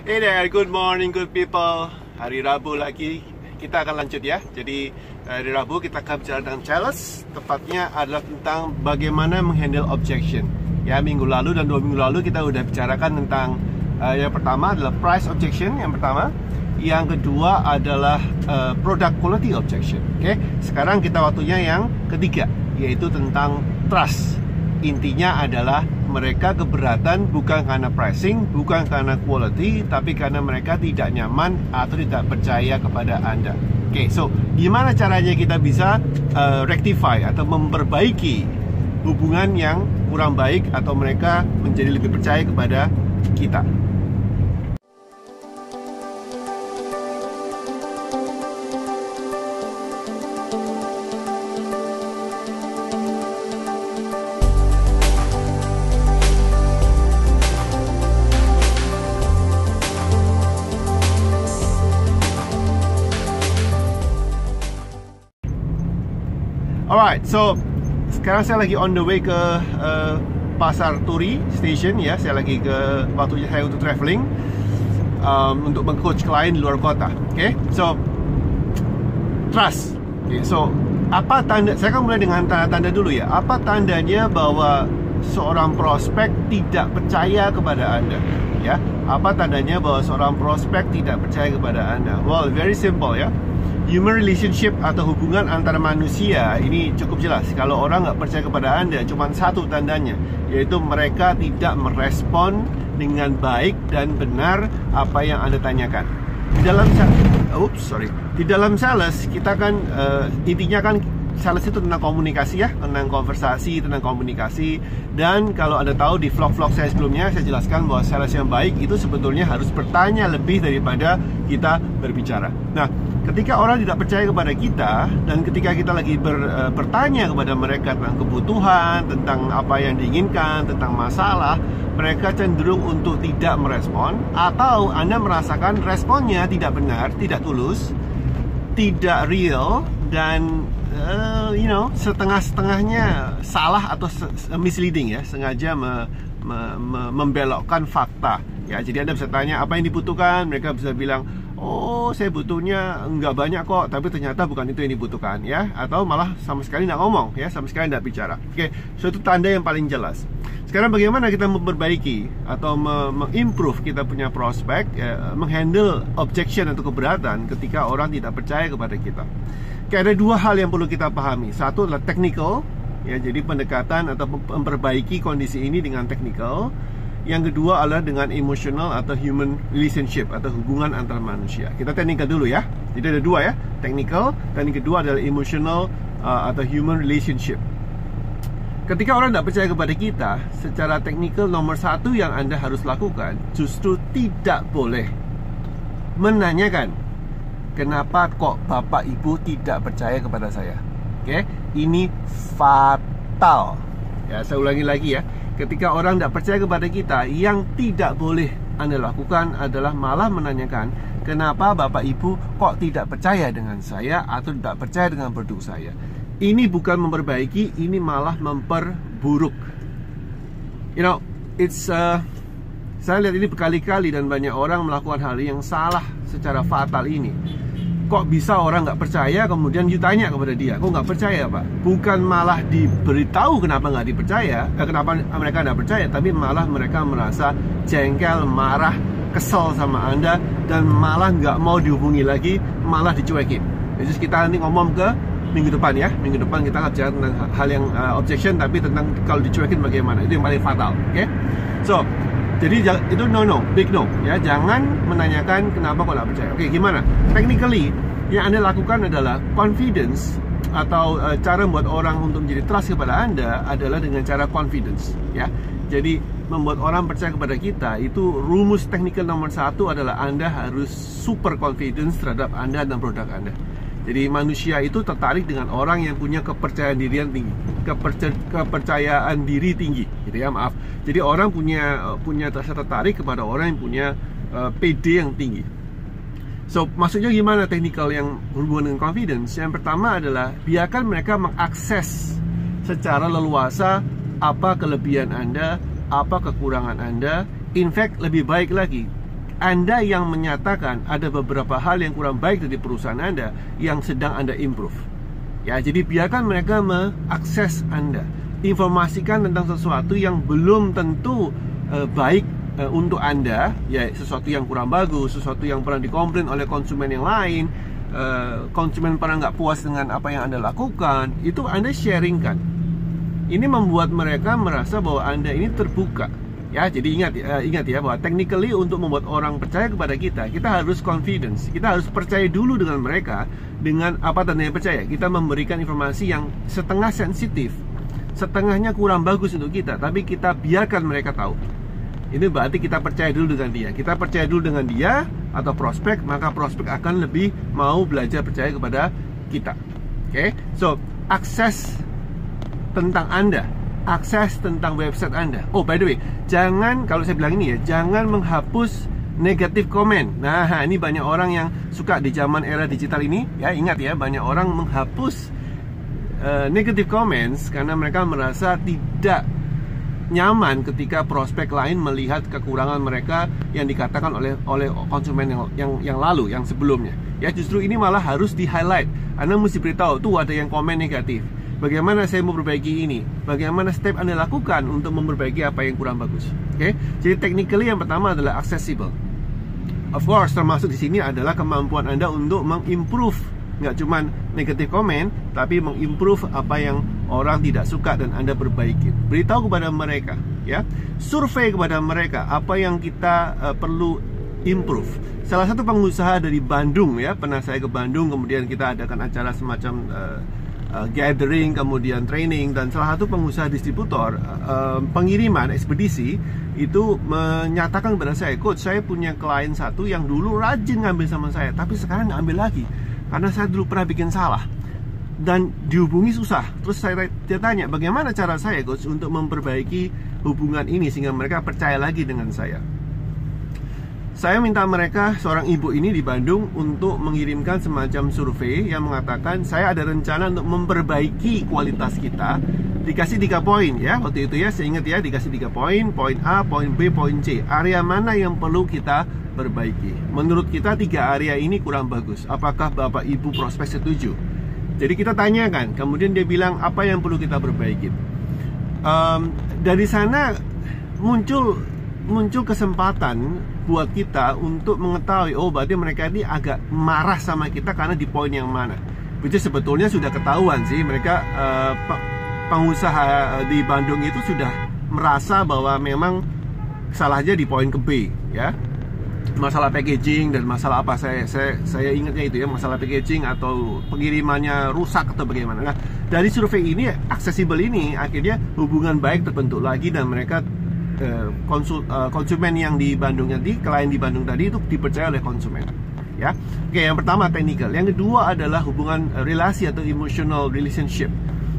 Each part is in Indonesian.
Hey there, good morning good people. Hari Rabu lagi kita akan lanjut ya. Jadi hari Rabu kita akan bicara tentang challenge. Tepatnya adalah tentang bagaimana menghandle objection. Ya minggu lalu dan dua minggu lalu kita udah bicarakan tentang uh, yang pertama adalah price objection yang pertama. Yang kedua adalah uh, product quality objection. Oke, okay? sekarang kita waktunya yang ketiga yaitu tentang trust. Intinya adalah mereka keberatan bukan karena pricing, bukan karena quality, tapi karena mereka tidak nyaman atau tidak percaya kepada Anda. Oke, okay, so gimana caranya kita bisa uh, rectify atau memperbaiki hubungan yang kurang baik atau mereka menjadi lebih percaya kepada kita? Alright, so sekarang saya lagi on the way ke uh, Pasar Turi Station ya. Saya lagi ke waktunya saya untuk traveling um, untuk mengcoach klien di luar kota. Okay, so trust. Okay, so apa tanda? Saya akan mulai dengan tanda-tanda dulu ya. Apa tandanya bahwa seorang prospek tidak percaya kepada anda? Ya, apa tandanya bahwa seorang prospek tidak percaya kepada anda? Well, very simple ya human relationship atau hubungan antara manusia ini cukup jelas. Kalau orang nggak percaya kepada Anda, cuma satu tandanya, yaitu mereka tidak merespon dengan baik dan benar apa yang Anda tanyakan. Di dalam oops, sorry. Di dalam sales kita kan uh, intinya kan sales itu tentang komunikasi ya, tentang konversasi, tentang komunikasi. Dan kalau Anda tahu di vlog-vlog saya sebelumnya, saya jelaskan bahwa sales yang baik itu sebetulnya harus bertanya lebih daripada kita berbicara. Nah, ketika orang tidak percaya kepada kita dan ketika kita lagi ber, uh, bertanya kepada mereka tentang kebutuhan, tentang apa yang diinginkan, tentang masalah, mereka cenderung untuk tidak merespon atau Anda merasakan responnya tidak benar, tidak tulus, tidak real dan uh, you know setengah-setengahnya salah atau misleading ya, sengaja me, me, me, membelokkan fakta. Ya, jadi Anda bisa tanya apa yang dibutuhkan, mereka bisa bilang oh saya butuhnya nggak banyak kok tapi ternyata bukan itu yang dibutuhkan ya. Atau malah sama sekali nggak ngomong ya. Sama sekali nggak bicara. Oke so itu tanda yang paling jelas. Sekarang bagaimana kita memperbaiki atau mengimprove kita punya prospek ya, menghandle objection atau keberatan ketika orang tidak percaya kepada kita? Oke ada dua hal yang perlu kita pahami. Satu adalah technical ya jadi pendekatan atau memperbaiki kondisi ini dengan technical yang kedua adalah dengan emotional atau human relationship atau hubungan antar manusia. Kita teknikal dulu ya. Jadi ada dua ya, technical dan yang kedua adalah emotional uh, atau human relationship. Ketika orang tidak percaya kepada kita, secara teknikal nomor satu yang anda harus lakukan justru tidak boleh menanyakan kenapa kok bapak ibu tidak percaya kepada saya. Oke, okay? ini fatal. Ya, saya ulangi lagi ya Ketika orang tidak percaya kepada kita, yang tidak boleh Anda lakukan adalah malah menanyakan, kenapa Bapak Ibu kok tidak percaya dengan saya atau tidak percaya dengan produk saya? Ini bukan memperbaiki, ini malah memperburuk. You know, it's uh, saya lihat ini berkali-kali dan banyak orang melakukan hal yang salah secara fatal ini kok bisa orang nggak percaya kemudian ditanya kepada dia kok nggak percaya pak. Bukan malah diberitahu kenapa nggak dipercaya eh, kenapa mereka nggak percaya tapi malah mereka merasa jengkel marah kesel sama anda dan malah nggak mau dihubungi lagi malah dicuekin. Jadi kita nanti ngomong ke minggu depan ya. Minggu depan kita akan bicara tentang hal yang uh, objection tapi tentang kalau dicuekin bagaimana. Itu yang paling fatal oke? Okay? so jadi itu no no, big no ya. Jangan menanyakan kenapa kok nggak percaya. Oke, gimana? Technically yang Anda lakukan adalah confidence atau uh, cara membuat orang untuk menjadi trust kepada Anda adalah dengan cara confidence ya. Jadi membuat orang percaya kepada kita itu rumus teknikal nomor satu adalah Anda harus super confidence terhadap Anda dan produk Anda. Jadi manusia itu tertarik dengan orang yang punya kepercayaan diri yang tinggi, Keperca kepercayaan diri tinggi, gitu ya maaf. Jadi orang punya punya rasa tertarik kepada orang yang punya uh, eh, PD yang tinggi. So maksudnya gimana teknikal yang berhubungan dengan confidence? Yang pertama adalah biarkan mereka mengakses secara leluasa apa kelebihan anda, apa kekurangan anda. In fact lebih baik lagi Anda yang menyatakan ada beberapa hal yang kurang baik dari perusahaan Anda yang sedang Anda improve. Ya, jadi biarkan mereka mengakses Anda, informasikan tentang sesuatu yang belum tentu uh, baik uh, untuk Anda, ya sesuatu yang kurang bagus, sesuatu yang pernah dikomplain oleh konsumen yang lain, uh, konsumen pernah nggak puas dengan apa yang Anda lakukan, itu Anda sharingkan. Ini membuat mereka merasa bahwa Anda ini terbuka Ya, jadi ingat uh, ingat ya bahwa technically untuk membuat orang percaya kepada kita, kita harus confidence. Kita harus percaya dulu dengan mereka dengan apa tandanya percaya. Kita memberikan informasi yang setengah sensitif, setengahnya kurang bagus untuk kita, tapi kita biarkan mereka tahu. Ini berarti kita percaya dulu dengan dia. Kita percaya dulu dengan dia atau prospek, maka prospek akan lebih mau belajar percaya kepada kita. Oke. Okay? So, akses tentang Anda akses tentang website Anda. Oh, by the way, jangan kalau saya bilang ini ya, jangan menghapus negatif komen. Nah, ini banyak orang yang suka di zaman era digital ini, ya ingat ya, banyak orang menghapus uh, negatif comments karena mereka merasa tidak nyaman ketika prospek lain melihat kekurangan mereka yang dikatakan oleh oleh konsumen yang yang yang lalu, yang sebelumnya. Ya justru ini malah harus di highlight. Anda mesti beritahu tuh ada yang komen negatif Bagaimana saya memperbaiki ini? Bagaimana step Anda lakukan untuk memperbaiki apa yang kurang bagus? Oke. Okay? Jadi technically yang pertama adalah accessible. Of course, termasuk di sini adalah kemampuan Anda untuk mengimprove nggak cuma negatif komen, tapi mengimprove apa yang orang tidak suka dan Anda perbaiki. Beritahu kepada mereka, ya. Survei kepada mereka apa yang kita uh, perlu improve. Salah satu pengusaha dari Bandung ya, pernah saya ke Bandung kemudian kita adakan acara semacam uh, uh, gathering, kemudian training dan salah satu pengusaha distributor uh, pengiriman ekspedisi itu menyatakan kepada saya, coach saya punya klien satu yang dulu rajin ngambil sama saya, tapi sekarang nggak ambil lagi karena saya dulu pernah bikin salah dan dihubungi susah. Terus saya tanya bagaimana cara saya coach untuk memperbaiki hubungan ini sehingga mereka percaya lagi dengan saya. Saya minta mereka, seorang ibu ini di Bandung Untuk mengirimkan semacam survei Yang mengatakan saya ada rencana untuk memperbaiki kualitas kita. Dikasih tiga poin ya Waktu itu ya, saya ingat ya Dikasih tiga poin. Poin A, poin B, poin C. Area mana yang perlu kita perbaiki? Menurut kita tiga area ini kurang bagus. Apakah Bapak Ibu prospek setuju? Jadi kita tanyakan. Kemudian dia bilang apa yang perlu kita perbaiki? Um, Dari sana muncul muncul kesempatan buat kita untuk mengetahui oh berarti mereka ini agak marah sama kita karena di poin yang mana. Itu sebetulnya sudah ketahuan sih mereka uh, pengusaha eh, di Bandung itu sudah merasa bahwa memang salahnya di poin ke B ya masalah packaging dan masalah apa saya saya saya ingatnya itu ya masalah packaging atau pengirimannya rusak atau bagaimana. Nah dari survei ini aksesibel ini akhirnya hubungan baik terbentuk lagi dan mereka Eh, konsul, uh, konsumen yang di Bandung nanti, klien di Bandung tadi itu dipercaya oleh konsumen. Ya, oke. Yang pertama technical, yang kedua adalah hubungan uh, relasi atau emotional relationship.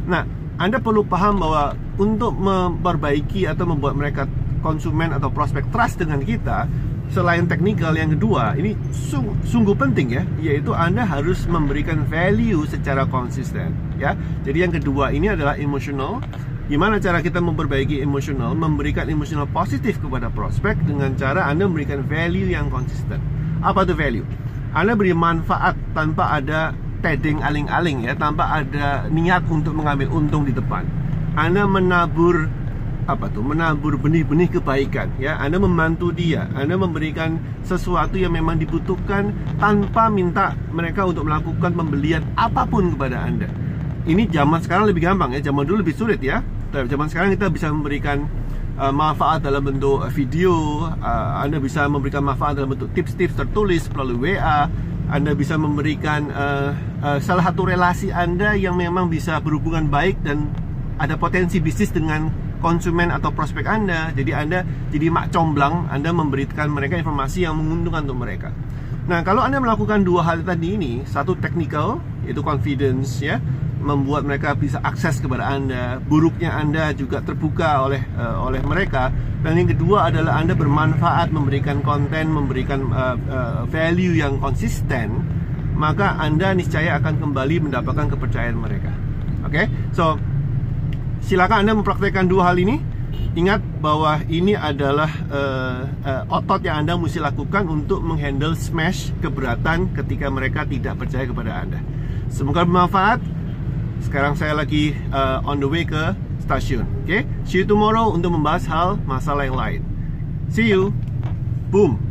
Nah, Anda perlu paham bahwa untuk memperbaiki atau membuat mereka konsumen atau prospek trust dengan kita, selain technical yang kedua ini sung sungguh penting ya yaitu Anda harus memberikan value secara konsisten ya jadi yang kedua ini adalah emotional Gimana cara kita memperbaiki emosional, memberikan emosional positif kepada prospek dengan cara Anda memberikan value yang konsisten. Apa itu value? Anda beri manfaat tanpa ada tedeng aling-aling ya, tanpa ada niat untuk mengambil untung di depan. Anda menabur apa tuh? Menabur benih-benih kebaikan ya. Anda membantu dia, Anda memberikan sesuatu yang memang dibutuhkan tanpa minta mereka untuk melakukan pembelian apa pun kepada Anda. Ini zaman sekarang lebih gampang ya, zaman dulu lebih sulit ya zaman sekarang kita bisa memberikan uh, manfaat dalam bentuk video. Uh, Anda bisa memberikan manfaat dalam bentuk tips-tips tertulis melalui WA Anda bisa memberikan uh, uh, salah satu relasi Anda yang memang bisa berhubungan baik dan ada potensi bisnis dengan konsumen atau prospek Anda. Jadi Anda jadi mak comblang Anda memberikan mereka informasi yang menguntungkan untuk mereka. Nah, kalau Anda melakukan dua hal tadi ini, satu technical, yaitu confidence ya, membuat mereka bisa akses kepada Anda. Buruknya Anda juga terbuka oleh uh, oleh mereka. Dan yang kedua adalah Anda bermanfaat memberikan konten, memberikan uh, uh, value yang konsisten, maka Anda niscaya akan kembali mendapatkan kepercayaan mereka. Oke? Okay? So silakan Anda mempraktekkan dua hal ini ingat bahwa ini adalah uh, uh, otot yang Anda mesti lakukan untuk menghandle smash keberatan ketika mereka tidak percaya kepada Anda. Semoga bermanfaat. Sekarang saya lagi uh, on the way ke stasiun. Oke, okay? see you tomorrow untuk membahas hal masalah yang lain. See you. Boom.